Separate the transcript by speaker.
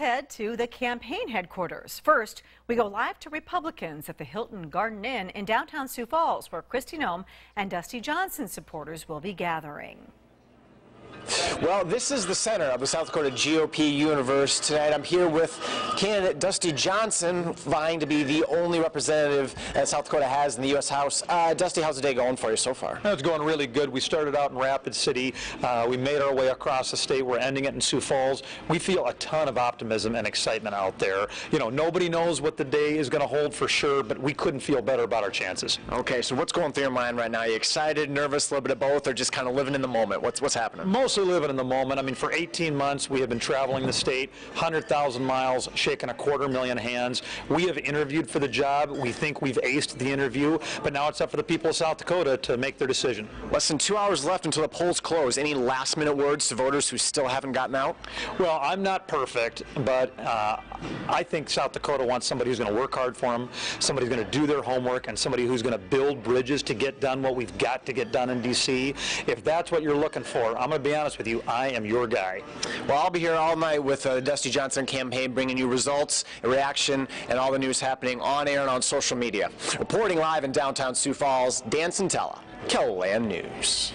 Speaker 1: head to the campaign headquarters. First, we go live to Republicans at the Hilton Garden Inn in downtown Sioux Falls, where Kristi Noem and Dusty Johnson supporters will be gathering.
Speaker 2: Well, this is the center of the South Dakota GOP universe. Tonight I'm here with candidate Dusty Johnson, vying to be the only representative that South Dakota has in the U.S. House. Uh, Dusty, how's the day going for you so far?
Speaker 3: It's going really good. We started out in Rapid City. Uh, we made our way across the state. We're ending it in Sioux Falls. We feel a ton of optimism and excitement out there. You know, nobody knows what the day is going to hold for sure, but we couldn't feel better about our chances.
Speaker 2: Okay, so what's going through your mind right now? Are you excited, nervous, a little bit of both, or just kind of living in the moment? What's, what's happening?
Speaker 3: Mostly living in the moment. I mean, for 18 months, we have been traveling the state, 100,000 miles, shaking a quarter million hands. We have interviewed for the job. We think we've aced the interview, but now it's up for the people of South Dakota to make their decision.
Speaker 2: Less than two hours left until the polls close. Any last minute words to voters who still haven't gotten out?
Speaker 3: Well, I'm not perfect, but uh, I think South Dakota wants somebody who's going to work hard for them, somebody who's going to do their homework, and somebody who's going to build bridges to get done what we've got to get done in D.C. If that's what you're looking for, I'm going to be honest with you, I am your guy.
Speaker 2: Well, I'll be here all night with the uh, Dusty Johnson campaign, bringing you results, reaction, and all the news happening on air and on social media. Reporting live in downtown Sioux Falls, Dan Santella, KELOLAND News.